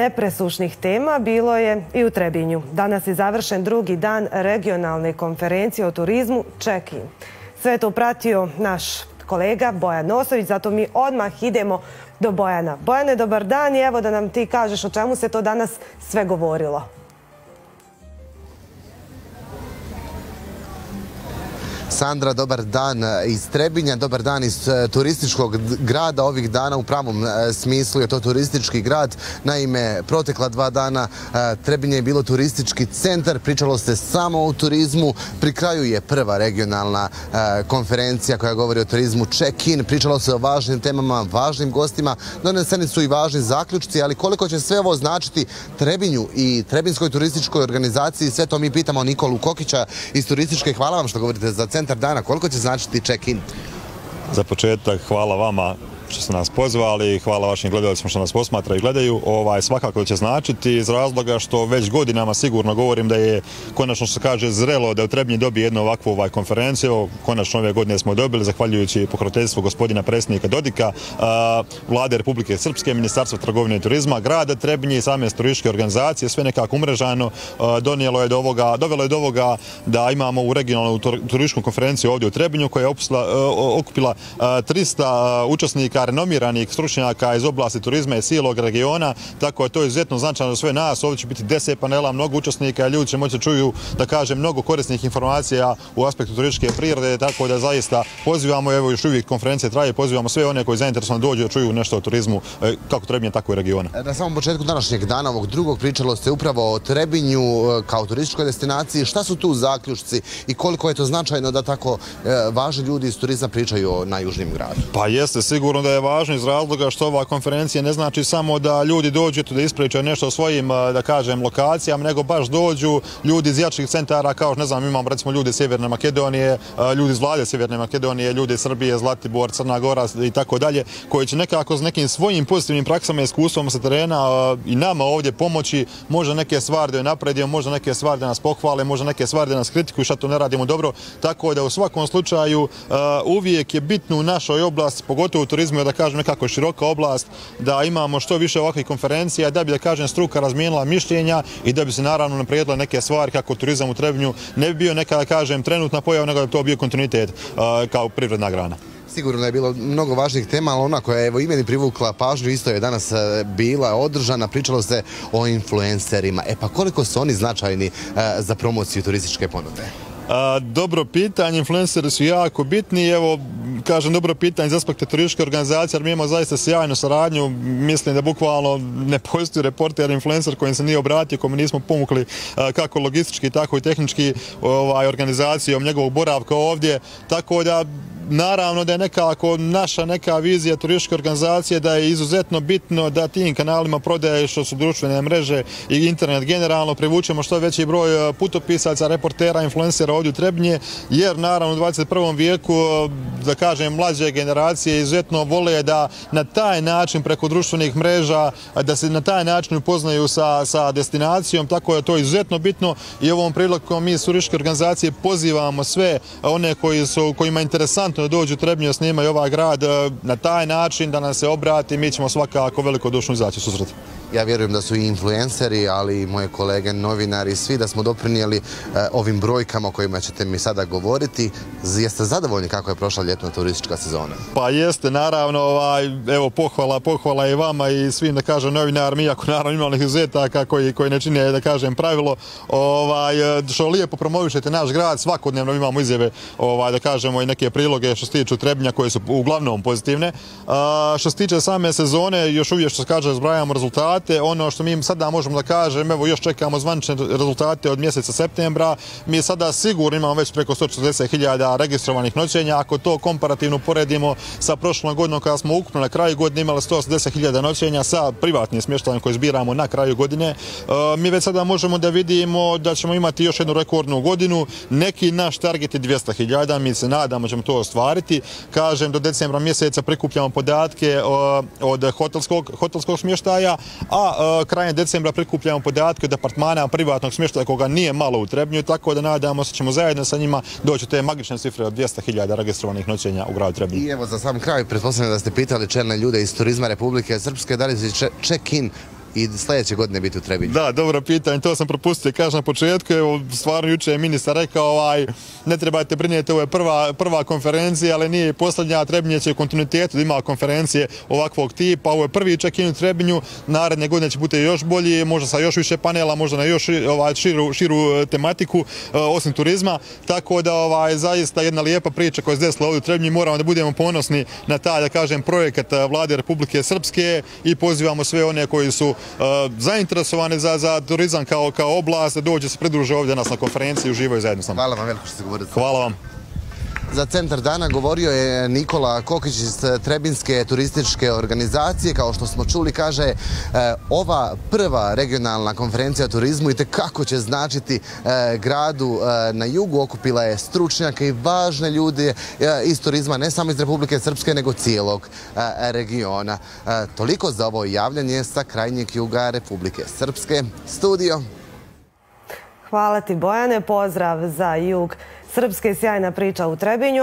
Nepresušnih tema bilo je i u Trebinju. Danas je završen drugi dan regionalne konferencije o turizmu Čeki. Sve to pratio naš kolega Bojan Nosović, zato mi odmah idemo do Bojana. Bojane, dobar dan i evo da nam ti kažeš o čemu se to danas sve govorilo. Sandra, dobar dan iz Trebinja, dobar dan iz e, turističkog grada. Ovih dana u pravom e, smislu je to turistički grad. Naime, protekla dva dana e, Trebinje je bilo turistički centar. Pričalo se samo o turizmu. Pri kraju je prva regionalna konferencija koja govori o turizmu check-in. Pričalo se o važnim temama, važnim gostima. Doneseni su i važni zaključci, ali koliko će sve ovo značiti Trebinju i Trebinskoj turističkoj organizaciji, sve to mi pitamo Nikolu Kokića iz turističke. Hvala vam što govorite za centar centar dana, koliko će značiti check-in? Za početak, hvala vama što ste nas pozvali, hvala vašim gledalcima što nas posmatra i gledaju. Ovaj, svakako će značiti iz razloga što već godinama sigurno govorim da je konačno što se kaže zrelo da u Trebnji dobije jednu ovakvu ovaj, konferenciju. Konačno ove godine smo dobili, zahvaljujući pokroteljstvu gospodina predsjednika Dodika, vlade Republike Srpske, Ministarstva trgovine i turizma, grada Trebnji i same turističke organizacije, sve nekako umrežano, donijelo je do ovoga, dovelo je do ovoga da imamo u regionalnu turističku konferenciju ovdje u Trebnju koja je okupila 300 učesnika renomiranih stručnjaka iz oblasti turizma i silog regiona, tako je to izuzetno značajno za sve nas. Ovdje će biti deset panela, mnogo učesnika, ljudi će moći čuju, da kažem, mnogo korisnih informacija u aspektu turističke prirode, tako da zaista pozivamo, evo još uvijek konferencije traje, pozivamo sve one koji zainteresno dođu da čuju nešto o turizmu, e, kako Trebinje, tako i regiona. E, na samom početku današnjeg dana, ovog drugog, pričalo ste upravo o Trebinju e, kao turističkoj destinaciji. Šta su tu zaključci i koliko je to značajno da tako važni ljudi iz turizma pričaju o najjužnim gradu? Pa jeste, sigurno da je važno iz razloga što ova konferencija ne znači samo da ljudi dođu tu da ispričaju nešto o svojim, da kažem, lokacijama, nego baš dođu ljudi iz jačih centara, kao što ne znam, imamo recimo ljudi iz Sjeverne Makedonije, ljudi iz vlade Sjeverne Makedonije, ljudi iz Srbije, Zlatibor, Crna Gora i tako dalje, koji će nekako s nekim svojim pozitivnim praksama i iskustvom sa terena i nama ovdje pomoći, možda neke stvari da je napredio, možda neke stvari da nas pohvale, možda neke stvari da nas kritikuju, šta to ne radimo dobro, tako da u svakom slučaju uvijek je bitno u našoj oblasti, pogotovo u turizmu, da kažem nekako široka oblast, da imamo što više ovakvih konferencija, da bi da kažem struka razmijenila mišljenja i da bi se naravno naprijedile neke stvari kako turizam u Trebnju ne bi bio neka da kažem trenutna pojava, nego da bi to bio kontinuitet kao privredna grana. Sigurno da je bilo mnogo važnih tema, ali ona koja je evo imeni privukla pažnju isto je danas e, bila održana, pričalo se o influencerima. E pa koliko su oni značajni e, za promociju turističke ponude? Dobro pitanje, influenceri su jako bitni, evo, kažem, dobro pitanje iz aspekta turističke organizacije, jer mi imamo zaista sjajnu saradnju, mislim da bukvalno ne postoji reporter, influencer kojim se nije obratio, kojim nismo pomukli e, kako logistički, tako i tehnički ovaj, organizacijom njegovog boravka ovdje, tako da naravno da je nekako naša neka vizija turističke organizacije da je izuzetno bitno da tim kanalima prodaje što su društvene mreže i internet generalno privučemo što veći broj e, putopisaca, reportera, influencera ovdje u Trebnje, jer naravno u 21. vijeku, e, da kažem, mlađe generacije izuzetno vole da na taj način preko društvenih mreža, da se na taj način upoznaju sa, sa destinacijom, tako je to izuzetno bitno i ovom prilikom mi Suriške organizacije pozivamo sve one koji su, kojima je interesantno da dođu Trebnje, snimaju ovaj grad eh, na taj način da nam se obrati, mi ćemo svakako veliko dušno izaći u susret. Ja vjerujem da su i influenceri, ali i moje kolege, novinari, svi da smo doprinijeli eh, ovim brojkama o kojima ćete mi sada govoriti. Jeste zadovoljni kako je prošla ljetna turistička sezona? Pa jeste, naravno, ovaj, evo, pohvala, pohvala i vama i svim, da kažem, novinarima, iako ako naravno imamo nekih zetaka koji, koji ne čine, da kažem, pravilo, ovaj, eh, što lijepo promovišete naš grad, svakodnevno imamo izjave, ovaj, da kažemo, i neke priloge što se tiče Trebnja koje su uglavnom pozitivne. A, što se tiče same sezone, još uvijek što se kaže, zbrajamo rezultate, rezultate, ono što mi sada možemo da kažem, evo još čekamo zvanične rezultate od mjeseca septembra, mi sada sigurno imamo već preko 140.000 registrovanih noćenja, ako to komparativno poredimo sa prošlom godinom kada smo ukupno na kraju godine imali 180.000 noćenja sa privatnim smještajem koje zbiramo na kraju godine, e, mi već sada možemo da vidimo da ćemo imati još jednu rekordnu godinu, neki naš target je 200.000, mi se nadamo ćemo to ostvariti, kažem do decembra mjeseca prikupljamo podatke e, od hotelskog, hotelskog smještaja, a e, krajem decembra prikupljamo podatke od apartmana privatnog smještaja koga nije malo u Trebnju, tako da nadamo se ćemo zajedno sa njima doći te magične cifre od 200.000 registrovanih noćenja u gradu Trebnju. I evo za sam kraj, pretpostavljam da ste pitali čelne ljude iz turizma Republike Srpske, da li se check-in i sljedeće godine biti u Trebinju? Da, dobro pitanje, to sam propustio, kažem na početku, evo, stvarno juče je ministar rekao, ovaj, ne trebate brinjeti, ovo je prva, prva konferencija, ali nije posljednja, Trebinje će u kontinuitetu da ima konferencije ovakvog tipa, ovo je prvi check-in u Trebinju, naredne godine će biti još bolji, možda sa još više panela, možda na još ovaj, širu, širu e, tematiku, e, osim turizma, tako da ovaj, zaista jedna lijepa priča koja je zdesla ovdje u Trebinju, moramo da budemo ponosni na taj, da kažem, projekat e, vlade Republike Srpske i pozivamo sve one koji su uh, zainteresovani za, za turizam kao, kao oblast da dođe se pridruže ovdje nas na konferenciji i uživaju zajedno s nama. Hvala vam veliko što ste govorili. Hvala vam. Za centar dana govorio je Nikola Kokić iz Trebinske turističke organizacije. Kao što smo čuli, kaže, e, ova prva regionalna konferencija o turizmu i kako će značiti e, gradu e, na jugu. Okupila je stručnjaka i važne ljude iz turizma, ne samo iz Republike Srpske, nego cijelog regiona. Toliko za ovo javljanje sa krajnjeg juga Republike Srpske. Studio. Hvala ti Bojane, pozdrav za jug Srpske sjajna priča u Trebinju.